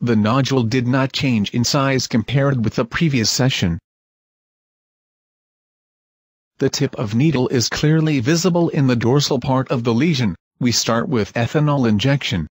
the nodule did not change in size compared with the previous session. The tip of needle is clearly visible in the dorsal part of the lesion. We start with ethanol injection,